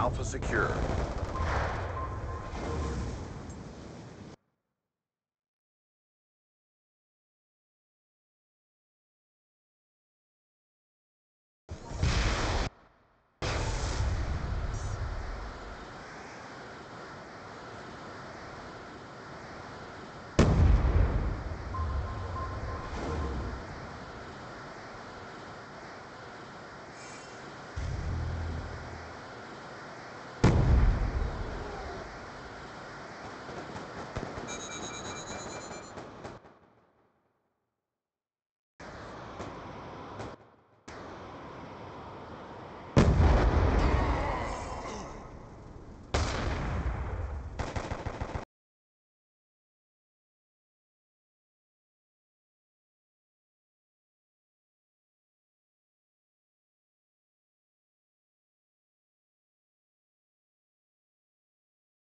Alpha secure.